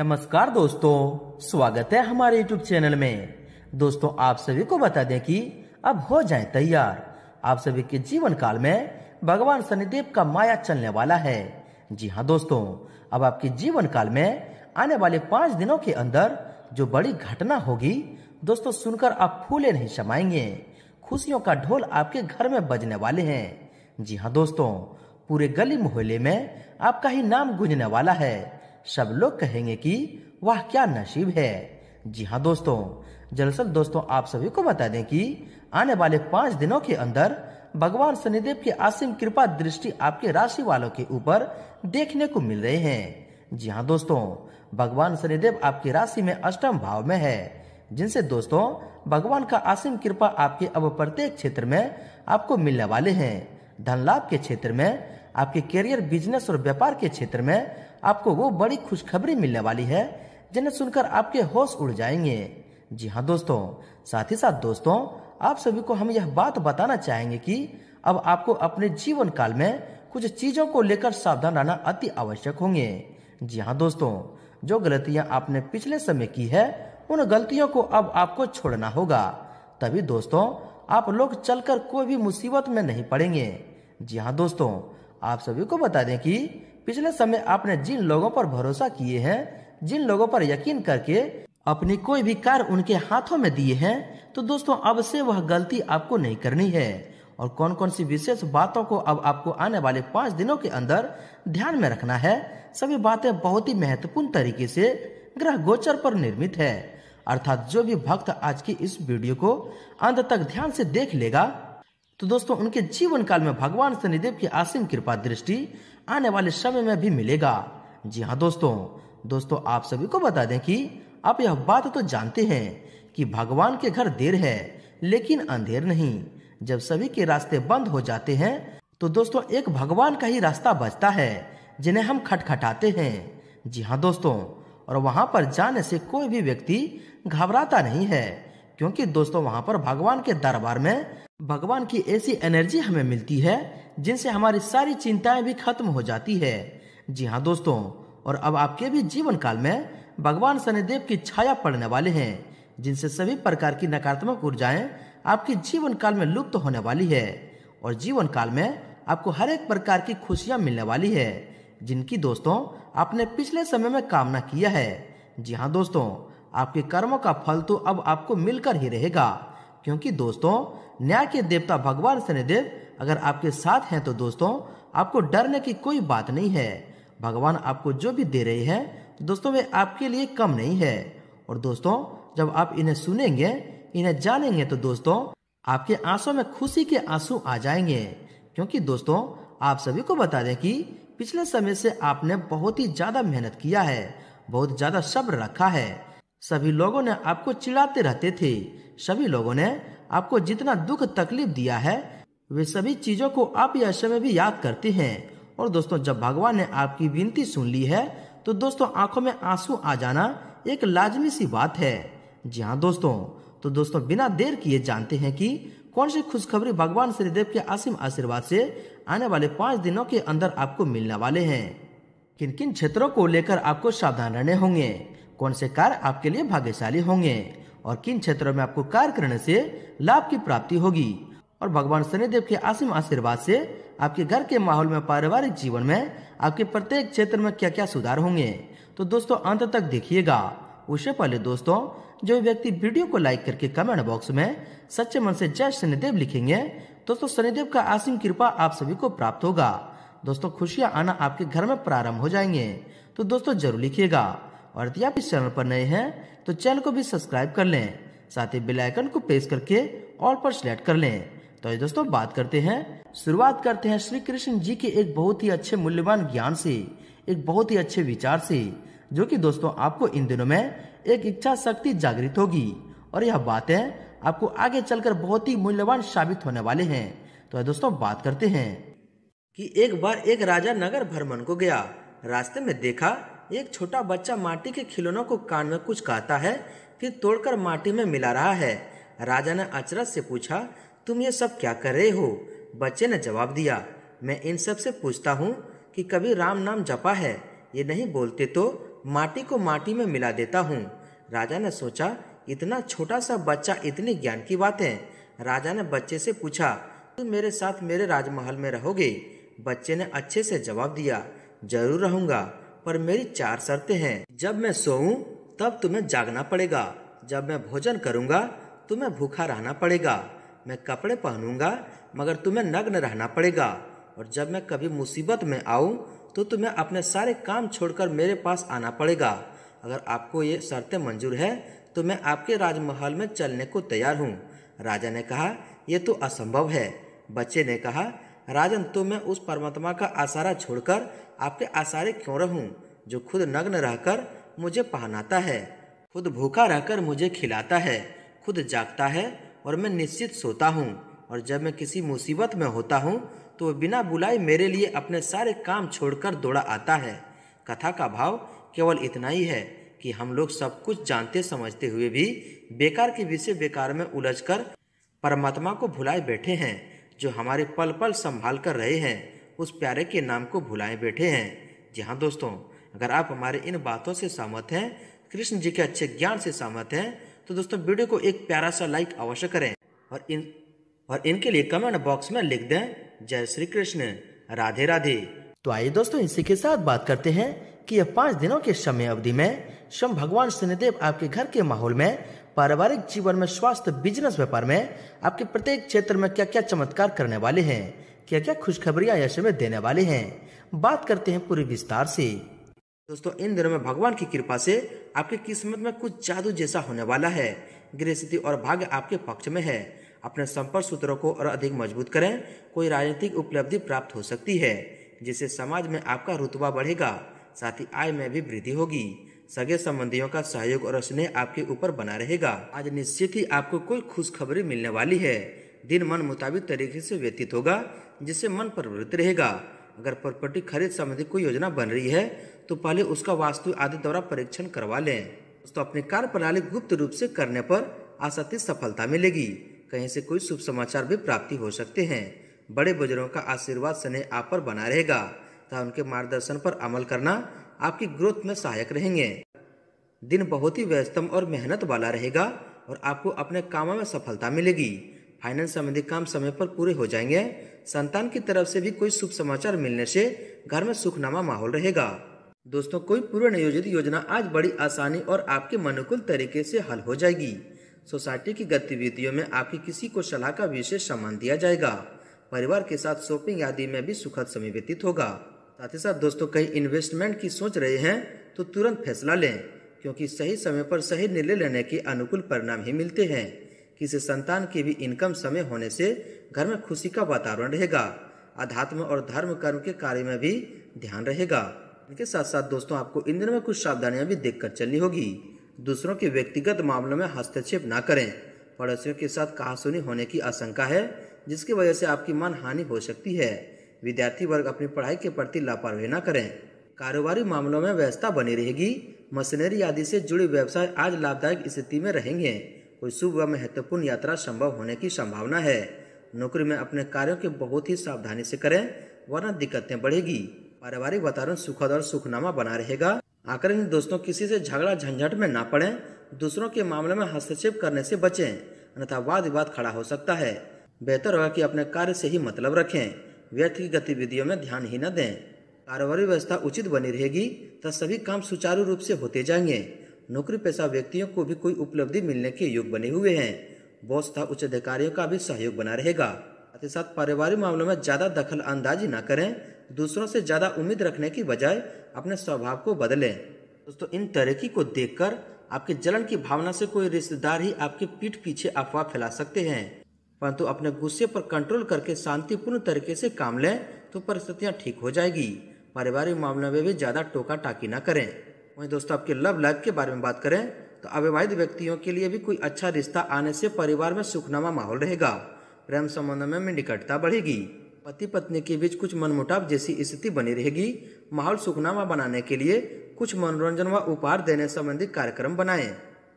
नमस्कार दोस्तों, स्वागत है हमारे YouTube चैनल में। दोस्तों, आप सभी को बता दें कि अब हो जाएँ तैयार। आप सभी के जीवन काल में भगवान शनिदेव का माया चलने वाला है। जी हाँ दोस्तों, अब आपके जीवन काल में आने वाले पाँच दिनों के अंदर जो बड़ी घटना होगी, दोस्तों, सुनकर आप फूले नहीं समाएँगे। खुशियों का ढोल आपके घर में बजने वाले हैं। जी हाँ दोस्तों, पूरे गली मोहल्ले में आपका ही नाम गूंजने वाला है। सब लोग कहेंगे कि वाह, क्या नसीब है। जी हाँ दोस्तों, दरअसल दोस्तों, आप सभी को बता दें कि आने वाले पाँच दिनों के अंदर भगवान शनिदेव की असीम कृपा दृष्टि आपके राशि वालों के ऊपर देखने को मिल रहे हैं। जी हाँ दोस्तों, भगवान शनिदेव आपकी राशि में अष्टम भाव में है, जिनसे दोस्तों, भगवान का असीम कृपा आपके अब प्रत्येक क्षेत्र में आपको मिलने वाले हैं। धन लाभ के क्षेत्र में आपके करियर बिज़नेस और व्यापार के क्षेत्र में आपको वो बड़ी खुशखबरी मिलने वाली है, जिन्हें सुनकर आपके होश उड़ जाएँगे। जी हाँ दोस्तों, साथ ही साथ दोस्तों, आप सभी को हम यह बात बताना चाहेंगे कि अब आपको अपने जीवन काल में कुछ चीज़ों को लेकर सावधान रहना अति आवश्यक होंगे। जी हाँ दोस्तों, जो गलतियाँ आपने पिछले समय की है, उन गलतियों को अब आपको छोड़ना होगा। तभी दोस्तों, आप लोग चलकर कोई भी मुसीबत में नहीं पड़ेंगे। जी हाँ दोस्तों आप सभी को बता दें कि पिछले समय आपने जिन लोगों पर भरोसा किए हैं, जिन लोगों पर यकीन करके अपनी कोई भी कार उनके हाथों में दिए हैं तो दोस्तों, अब से वह गलती आपको नहीं करनी है। और कौन कौन सी विशेष बातों को अब आपको आने वाले पाँच दिनों के अंदर ध्यान में रखना है, सभी बातें बहुत ही महत्वपूर्ण तरीके से ग्रह गोचर पर निर्मित है। अर्थात जो भी भक्त आज की इस वीडियो को अंत तक ध्यान से देख लेगा तो दोस्तों, उनके जीवन काल में भगवान शनिदेव की असीम कृपा दृष्टि आने वाले समय में भी मिलेगा। जी हाँ दोस्तों दोस्तों, आप सभी को बता दें कि आप यह बात तो जानते हैं कि भगवान के घर देर है, लेकिन अंधेर नहीं। जब सभी के रास्ते बंद हो जाते हैं तो दोस्तों, एक भगवान का ही रास्ता बचता है, जिन्हें हम खटखटाते हैं। जी हाँ दोस्तों, और वहाँ पर जाने से कोई भी व्यक्ति घबराता नहीं है, क्योंकि दोस्तों, वहाँ पर भगवान के दरबार में भगवान की ऐसी एनर्जी हमें मिलती है, जिनसे हमारी सारी चिंताएँ भी खत्म हो जाती है। जी हाँ दोस्तों, और अब आपके भी जीवन काल में भगवान शनिदेव की छाया पड़ने वाले हैं, जिनसे सभी प्रकार की नकारात्मक ऊर्जाएँ आपके जीवन काल में लुप्त तो होने वाली है, और जीवन काल में आपको हर एक प्रकार की खुशियाँ मिलने वाली है, जिनकी दोस्तों, आपने पिछले समय में कामना किया है। जी हाँ दोस्तों, आपके कर्मों का फल तो अब आपको मिलकर ही रहेगा। क्योंकि दोस्तों, न्याय के देवता भगवान शनिदेव अगर आपके साथ हैं तो दोस्तों, आपको डरने की कोई बात नहीं है। भगवान आपको जो भी दे रहे हैं दोस्तों, वे आपके लिए कम नहीं है। और दोस्तों, जब आप इन्हें सुनेंगे, इन्हें जानेंगे तो दोस्तों, आपके आँसू में खुशी के आँसू आ जाएँगे। क्योंकि दोस्तों, आप सभी को बता दें कि पिछले समय से आपने बहुत ही ज़्यादा मेहनत किया है, बहुत ज़्यादा सब्र रखा है। सभी लोगों ने आपको चिढ़ाते रहते थे सभी लोगों ने आपको जितना दुख तकलीफ़ दिया है, वे सभी चीज़ों को आप यह समय भी याद करते हैं। और दोस्तों, जब भगवान ने आपकी विनती सुन ली है तो दोस्तों, आँखों में आँसू आ जाना एक लाजमी सी बात है। जी हाँ दोस्तों तो दोस्तों, बिना देर किए जानते हैं कि कौन सी खुशखबरी भगवान श्रीदेव के असीम आशीर्वाद से आने वाले पाँच दिनों के अंदर आपको मिलने वाले हैं। किन किन क्षेत्रों को लेकर आपको सावधान रहने होंगे? कौन से कार्य आपके लिए भाग्यशाली होंगे? और किन क्षेत्रों में आपको कार्य करने से लाभ की प्राप्ति होगी। और भगवान शनिदेव के असीम आशीर्वाद से आपके घर के माहौल में, पारिवारिक जीवन में आपके प्रत्येक क्षेत्र में क्या क्या सुधार होंगे। तो दोस्तों, अंत तक देखिएगा। उससे पहले दोस्तों, जो व्यक्ति वीडियो को लाइक करके कमेंट बॉक्स में सच्चे मन से जय शनिदेव लिखेंगे, दोस्तों, शनिदेव का असीम कृपा आप सभी को प्राप्त होगा। दोस्तों, खुशियाँ आना आपके घर में प्रारंभ हो जाएँगे। तो दोस्तों, ज़रूर लिखिएगा। और यदि आप इस चैनल पर नए हैं तो चैनल को भी सब्सक्राइब कर लें, साथ ही बेल आइकन को प्रेस करके ऑल पर सिलेक्ट कर लें। तो दोस्तों, बात करते हैं। शुरुआत करते हैं श्री कृष्ण जी के एक बहुत ही अच्छे मूल्यवान ज्ञान से, एक बहुत ही अच्छे विचार से, जो कि दोस्तों आपको इन दिनों में एक इच्छा शक्ति जागृत होगी। और यह बातें आपको आगे चलकर बहुत ही मूल्यवान साबित होने वाले हैं। तो दोस्तों, बात करते हैं कि एक बार एक राजा नगर भ्रमण को गया। रास्ते में देखा एक छोटा बच्चा माटी के खिलौनों को कान में कुछ कहता है, फिर तोड़कर माटी में मिला रहा है। राजा ने अचरज से पूछा, तुम ये सब क्या कर रहे हो? बच्चे ने जवाब दिया, मैं इन सबसे पूछता हूँ कि कभी राम नाम जपा है? ये नहीं बोलते तो माटी को माटी में मिला देता हूँ। राजा ने सोचा, इतना छोटा सा बच्चा इतनी ज्ञान की बातें? राजा ने बच्चे से पूछा, तुम मेरे साथ मेरे राजमहल में रहोगे? बच्चे ने अच्छे से जवाब दिया, ज़रूर रहूँगा। पर मेरी चार शर्तें हैं। जब मैं सोऊं, तब तुम्हें जागना पड़ेगा। जब मैं भोजन करूँगा, तुम्हें भूखा रहना पड़ेगा। मैं कपड़े पहनूँगा, मगर तुम्हें नग्न रहना पड़ेगा। और जब मैं कभी मुसीबत में आऊँ तो तुम्हें अपने सारे काम छोड़कर मेरे पास आना पड़ेगा। अगर आपको ये शर्तें मंजूर है तो मैं आपके राजमहल में चलने को तैयार हूँ। राजा ने कहा यह तो असंभव है। बच्चे ने कहा, राजन तो मैं उस परमात्मा का आसारा छोड़कर आपके आसारे क्यों रहूँ? जो खुद नग्न रहकर मुझे पहनाता है, खुद भूखा रहकर मुझे खिलाता है, खुद जागता है और मैं निश्चित सोता हूँ। और जब मैं किसी मुसीबत में होता हूँ तो वह बिना बुलाए मेरे लिए अपने सारे काम छोड़कर दौड़ा आता है। कथा का भाव केवल इतना ही है कि हम लोग सब कुछ जानते समझते हुए भी बेकार के विषय बेकार में उलझकर परमात्मा को भुलाए बैठे हैं, जो हमारे पल पल संभाल कर रहे हैं। उस प्यारे के नाम को भुलाए बैठे हैं। जी हाँ दोस्तों, अगर आप हमारे इन बातों से सहमत हैं, कृष्ण जी के अच्छे ज्ञान से सहमत हैं तो दोस्तों वीडियो को एक प्यारा सा लाइक अवश्य करें। और इन, और इनके लिए कमेंट बॉक्स में लिख दें, जय श्री कृष्ण, राधे राधे। तो आइए दोस्तों इसी के साथ बात करते हैं कि यह पाँच दिनों के समय अवधि में स्वयं भगवान शनिदेव आपके घर के माहौल में, पारिवारिक जीवन में स्वास्थ्य, बिज़नेस, व्यापार में आपके प्रत्येक क्षेत्र में क्या क्या चमत्कार करने वाले हैं। क्या क्या खुशखबरियाँ यश में देने वाले हैं। बात करते हैं पूरे विस्तार से। दोस्तों, इन दिनों में भगवान की कृपा से आपकी किस्मत में कुछ जादू जैसा होने वाला है। गृह स्थिति और भाग्य आपके पक्ष में है। अपने संपर्क सूत्रों को और अधिक मज़बूत करें। कोई राजनीतिक उपलब्धि प्राप्त हो सकती है, जिससे समाज में आपका रुतबा बढ़ेगा, साथ ही आय में भी वृद्धि होगी। सगे संबंधियों का सहयोग और स्नेह आपके ऊपर बना रहेगा। आज निश्चित ही आपको कोई खुशखबरी मिलने वाली है। दिन मन मुताबिक तरीके से व्यतीत होगा, जिससे मन प्रवृत्त रहेगा। अगर प्रॉपर्टी खरीद संबंधी कोई योजना बन रही है तो पहले उसका वास्तु आदि द्वारा परीक्षण करवा लें। तो अपनी कार्य प्रणाली गुप्त रूप से करने पर आसाती सफलता मिलेगी। कहीं से कोई शुभ समाचार भी प्राप्ति हो सकते हैं। बड़े बुज़ुर्गों का आशीर्वाद स्नेह आप पर बना रहेगा। तथा उनके मार्गदर्शन पर अमल करना आपकी ग्रोथ में सहायक रहेंगे। दिन बहुत ही व्यस्तम और मेहनत वाला रहेगा और आपको अपने कामों में सफलता मिलेगी। फाइनेंस संबंधी काम समय पर पूरे हो जाएँगे। संतान की तरफ़ से भी कोई शुभ समाचार मिलने से घर में सुखनामा माहौल रहेगा। दोस्तों, कोई पूर्व नियोजित योजना आज बड़ी आसानी और आपके अनुकूल तरीके से हल हो जाएगी। सोसाइटी की गतिविधियों में आपकी किसी को सलाह का विशेष सम्मान दिया जाएगा। परिवार के साथ शॉपिंग आदि में भी सुखद समय व्यतीत होगा। साथ ही साथ दोस्तों, कई इन्वेस्टमेंट की सोच रहे हैं तो तुरंत फैसला लें, क्योंकि सही समय पर सही निर्णय लेने के अनुकूल परिणाम ही मिलते हैं। किसी संतान की भी इनकम समय होने से घर में खुशी का वातावरण रहेगा। अध्यात्म और धर्म कर्म के कार्य में भी ध्यान रहेगा। इनके साथ साथ दोस्तों, आपको इन दिनों में कुछ सावधानियाँ भी देखकर चलनी होगी। दूसरों के व्यक्तिगत मामलों में हस्तक्षेप न करें। पड़ोसियों के साथ कहासुनी होने की आशंका है, जिसकी वजह से आपकी मान हानि हो सकती है। विद्यार्थी वर्ग अपनी पढ़ाई के प्रति लापरवाही न करें। कारोबारी मामलों में व्यवस्था बनी रहेगी। मशीनरी आदि से जुड़े व्यवसाय आज लाभदायक स्थिति में रहेंगे। कोई शुभ व महत्वपूर्ण यात्रा संभव होने की संभावना है। नौकरी में अपने कार्यों के बहुत ही सावधानी से करें, वरना दिक्कतें बढ़ेगी। पारिवारिक वातावरण सुखद और सुखनामा बना रहेगा। आकर दोस्तों किसी से झगड़ा झंझट में ना पड़े, दूसरों के मामले में हस्तक्षेप करने से बचें, अन्यथा वाद विवाद खड़ा हो सकता है। बेहतर होगा कि अपने कार्य से ही मतलब रखें, व्यर्थ की गतिविधियों में ध्यान ही न दें। कारोबारी व्यवस्था उचित बनी रहेगी तो सभी काम सुचारू रूप से होते जाएँगे। नौकरी पेशा व्यक्तियों को भी कोई उपलब्धि मिलने के योग बने हुए हैं। बॉस तथा उच्च अधिकारियों का भी सहयोग बना रहेगा। साथ ही साथ पारिवारिक मामलों में ज़्यादा दखल अंदाजी न करें। दूसरों से ज़्यादा उम्मीद रखने की बजाय अपने स्वभाव को बदलें। दोस्तों, इन तरक्की को देखकर आपके जलन की भावना से कोई रिश्तेदार ही आपके पीठ पीछे अफवाह फैला सकते हैं। परंतु अपने गुस्से पर कंट्रोल करके शांतिपूर्ण तरीके से काम लें तो परिस्थितियाँ ठीक हो जाएगी। पारिवारिक मामलों में भी ज़्यादा टोका टाकी न करें। वहीं दोस्तों, आपके लव लाइफ के बारे में बात करें तो अविवाहित व्यक्तियों के लिए भी कोई अच्छा रिश्ता आने से परिवार में सुखनामा माहौल रहेगा। प्रेम संबंध में निकटता बढ़ेगी। पति पत्नी के बीच कुछ मनमुटाव जैसी स्थिति बनी रहेगी। माहौल सुखनामा बनाने के लिए कुछ मनोरंजन व उपहार देने संबंधी कार्यक्रम बनाएँ।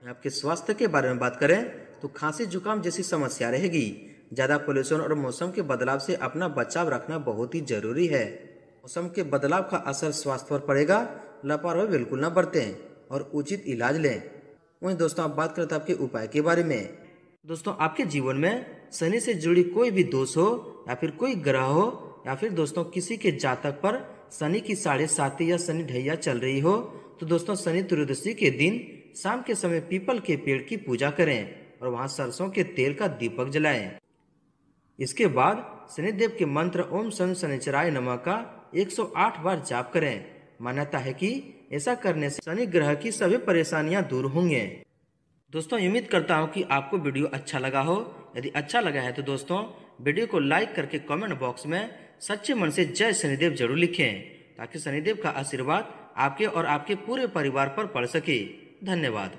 आपके स्वास्थ्य के बारे में बात करें तो खांसी, जुकाम जैसी समस्या रहेगी। ज़्यादा पोल्यूशन और मौसम के बदलाव से अपना बचाव रखना बहुत ही ज़रूरी है। मौसम के बदलाव का असर स्वास्थ्य पर पड़ेगा लापरवाही बिल्कुल ना बरतें और उचित इलाज लें। वहीं दोस्तों, आप बात करते हैं आपके उपाय के बारे में। दोस्तों, आपके जीवन में शनि से जुड़ी कोई भी दोष हो, या फिर कोई ग्रह हो, या फिर दोस्तों किसी के जातक पर शनि की साढ़े साती या शनि ढैया चल रही हो तो दोस्तों शनि त्रयोदशी के दिन शाम के समय पीपल के पेड़ की पूजा करें और वहाँ सरसों के तेल का दीपक जलाएँ। इसके बाद शनिदेव के मंत्र ओम शन शनिचराय नमः का 108 बार जाप करें। मान्यता है कि ऐसा करने से शनि ग्रह की सभी परेशानियाँ दूर होंगे। दोस्तों, उम्मीद करता हूँ कि आपको वीडियो अच्छा लगा हो। यदि अच्छा लगा है तो दोस्तों, वीडियो को लाइक करके कमेंट बॉक्स में सच्चे मन से जय शनिदेव ज़रूर लिखें, ताकि शनिदेव का आशीर्वाद आपके और आपके पूरे परिवार पर पड़ सके। धन्यवाद।